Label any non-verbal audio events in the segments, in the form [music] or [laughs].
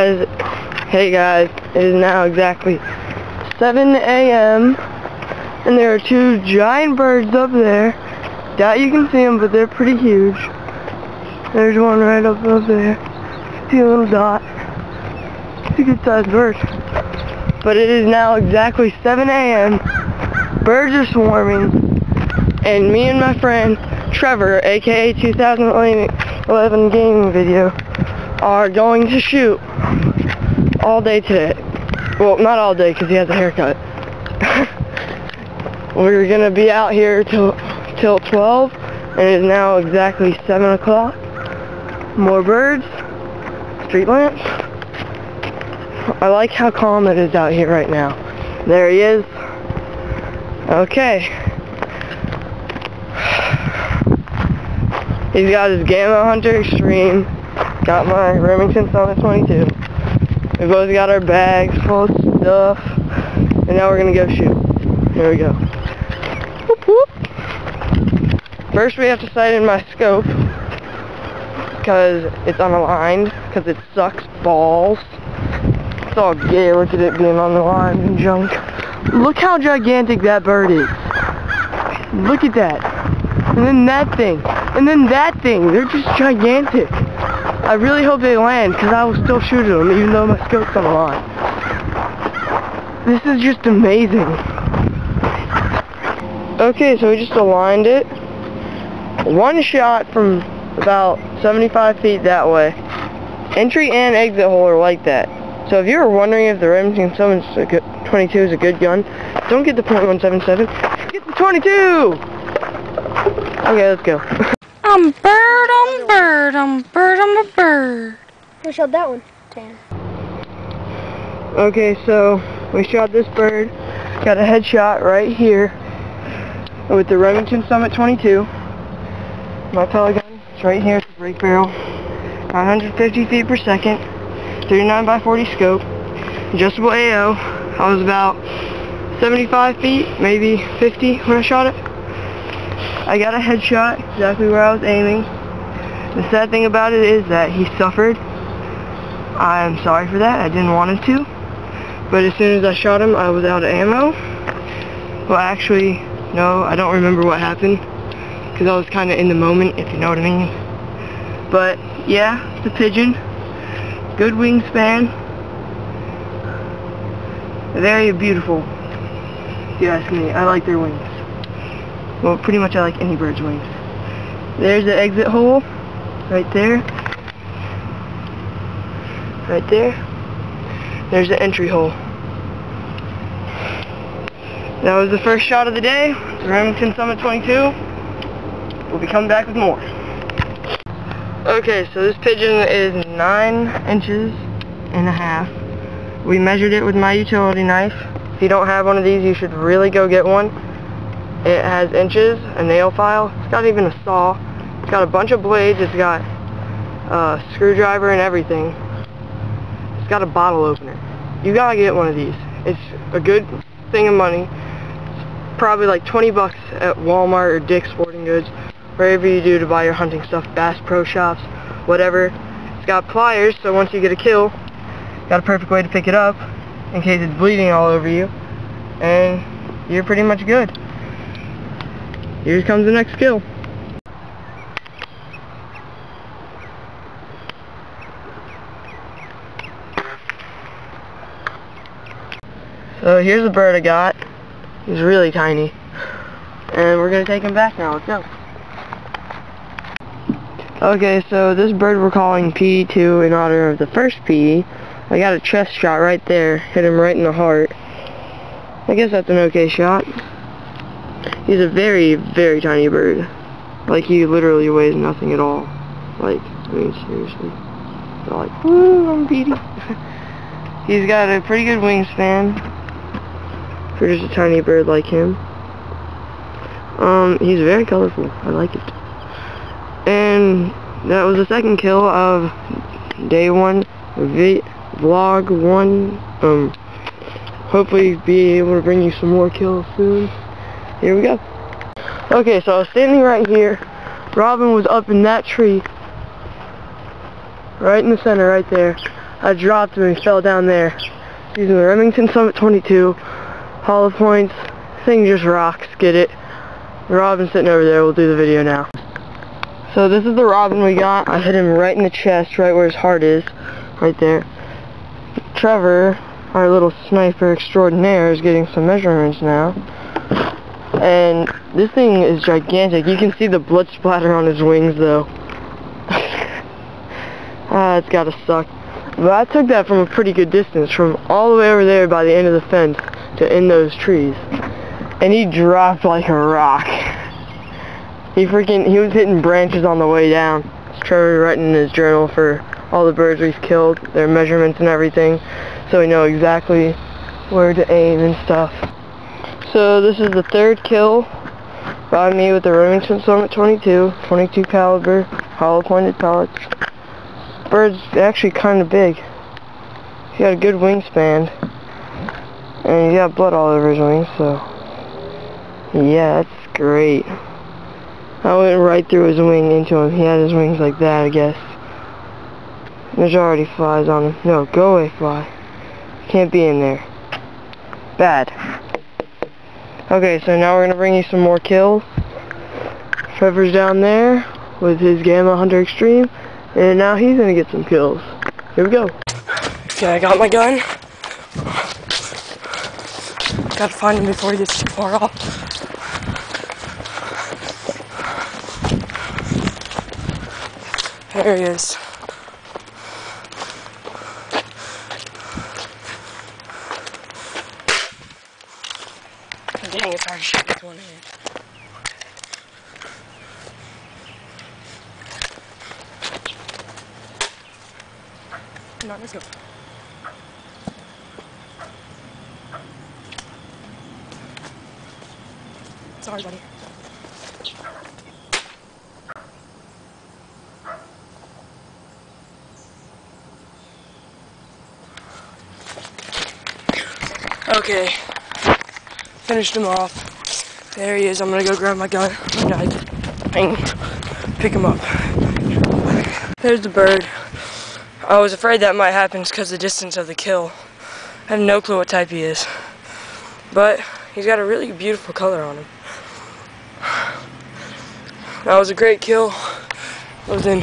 Hey guys, it is now exactly 7 a.m. and there are two giant birds up there. Doubt you can see them, but they're pretty huge. There's one right up up there. See a little dot. It's a good sized bird. But it is now exactly 7 a.m. Birds are swarming, and me and my friend Trevor, aka 2011 gaming video, are going to shoot all day today. Well, not all day because he has a haircut. [laughs] We're gonna be out here till till 12, and it is now exactly 7 o'clock. More birds, street lamps. I like how calm it is out here right now. There he is. Okay. He's got his Gamo Hunter Extreme. Got my Remington Summit 22. We both got our bags full of stuff. And now we're gonna go shoot. Here we go. Whoop, whoop. First we have to sight in my scope. Because it's unaligned. Because it sucks balls. It's all gay. Look at it being on the line and junk. Look how gigantic that bird is. Look at that. And then that thing. And then that thing. They're just gigantic. I really hope they land because I will still shoot at them even though my scope's on the line. This is just amazing. Okay, so we just aligned it. One shot from about 75 feet that way. Entry and exit hole are like that. So if you were wondering if the Remington 22 is a good gun, don't get the .177. Get the 22! Okay, let's go. [laughs] I'm bird, I'm bird, I'm bird, I'm a bird. Who shot that one? Dan. Okay, so we shot this bird. Got a headshot right here with the Remington Summit 22. My pellet gun is right here at the break barrel. 950 feet per second. 39 by 40 scope. Adjustable AO. I was about 75 feet, maybe 50 when I shot it. I got a headshot exactly where I was aiming. The sad thing about it is that he suffered. I'm sorry for that. I didn't want him to. But as soon as I shot him, I was out of ammo. Well, actually, no, I don't remember what happened. Because I was kind of in the moment, if you know what I mean. But, yeah, the pigeon. Good wingspan. Very beautiful. If you ask me, I like their wings. Well, pretty much I like any bird's wings. There's the exit hole, right there. Right there. There's the entry hole. That was the first shot of the day, Remington Summit 22. We'll be coming back with more. Okay, so this pigeon is 9 inches and a half. We measured it with my utility knife. If you don't have one of these, you should really go get one. It has inches, a nail file. It's got even a saw. It's got a bunch of blades. It's got a screwdriver and everything. It's got a bottle opener. You gotta get one of these. It's a good thing of money. It's probably like 20 bucks at Walmart or Dick's Sporting Goods. Wherever you do to buy your hunting stuff. Bass Pro Shops. Whatever. It's got pliers, so once you get a kill, got a perfect way to pick it up in case it's bleeding all over you. And you're pretty much good. Here comes the next kill. So here's the bird I got. He's really tiny. And we're going to take him back now. Let's go. Okay, so this bird we're calling P2 in honor of the first P. I got a chest shot right there. Hit him right in the heart. I guess that's an okay shot. He's a very, very tiny bird. Like, he literally weighs nothing at all. Like, I mean, seriously. They're like, woo, I'm Petey. [laughs] He's got a pretty good wingspan for just a tiny bird like him. Um, he's very colorful. I like it. And that was the second kill of day one, v vlog one. Um, hopefully be able to bring you some more kills soon. Here we go. Okay, so I was standing right here. Robin was up in that tree. Right in the center, right there. I dropped him and he fell down there. Using the Remington Summit 22, hollow points, thing just rocks, get it. Robin's sitting over there, we'll do the video now. So this is the robin we got. I hit him right in the chest, right where his heart is, right there. Trevor, our little sniper extraordinaire, is getting some measurements now. And this thing is gigantic. You can see the blood splatter on his wings though. [laughs] ah, it's gotta suck. But I took that from a pretty good distance, from all the way over there by the end of the fence to in those trees. And he dropped like a rock. [laughs] He freaking, he was hitting branches on the way down. Trevor writing in his journal for all the birds we've killed, their measurements and everything, so we know exactly where to aim and stuff. So this is the third kill by me with the Remington Summit 22, 22 caliber, hollow pointed pellets. Bird's actually kind of big. He got a good wingspan. And he got blood all over his wings, so... Yeah, that's great. I went right through his wing into him. He had his wings like that, I guess. There's already flies on him. No, go away, fly. Can't be in there. Bad. Okay, so now we're going to bring you some more kills. Trevor's down there with his Gamo Hunter Extreme. And now he's going to get some kills. Here we go. Okay, I got my gun. Gotta find him before he gets too far off. There he is. Dang, it's hard to shoot with one hand. Come on, let's go. Sorry, buddy. Okay. Finished him off. There he is. I'm gonna go grab my gun pick him up. There's the bird. I was afraid that might happen because the distance of the kill. I have no clue what type he is. But he's got a really beautiful color on him. That was a great kill. I was in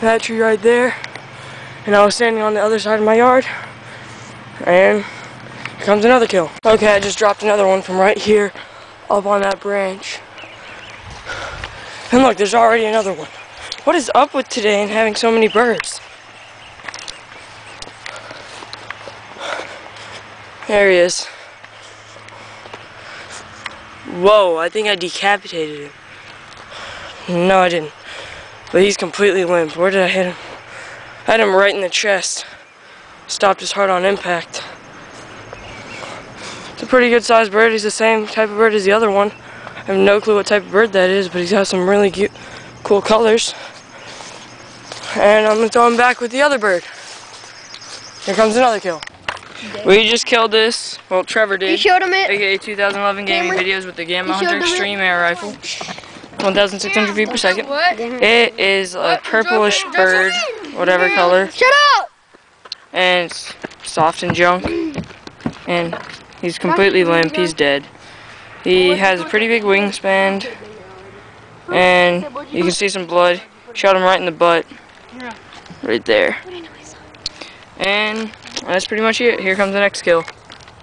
that tree right there. And I was standing on the other side of my yard. And here comes another kill. Okay, I just dropped another one from right here up on that branch. And look, there's already another one. What is up with today and having so many birds? There he is. Whoa, I think I decapitated him. No, I didn't. But he's completely limp. Where did I hit him? I hit him right in the chest. Stopped his heart on impact. It's a pretty good sized bird. He's the same type of bird as the other one. I have no clue what type of bird that is, but he's got some really cute, cool colors. And I'm going to throw him back with the other bird. Here comes another kill. We just killed this. Well, Trevor did. You showed him it. AKA 2011 gaming videos with the Gamo you Hunter showed them it? Extreme Air Rifle. 1,600 feet per second. What? It is a purplish bird, whatever color, Shut up! and it's soft and junk. And he's completely limp. He's dead. He has a pretty big wingspan, and you can see some blood. Shot him right in the butt, right there. And that's pretty much it. Here comes the next kill.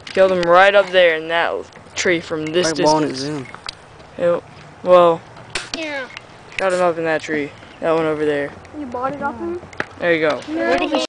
Killed him right up there in that tree from this Like blowing it zoom. Yep. Well, Yeah. got him up in that tree. That one over there. You bought it off him? There you go.